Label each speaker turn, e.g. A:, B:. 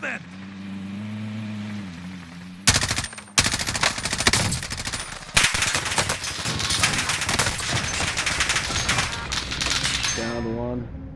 A: Movement!
B: Down one.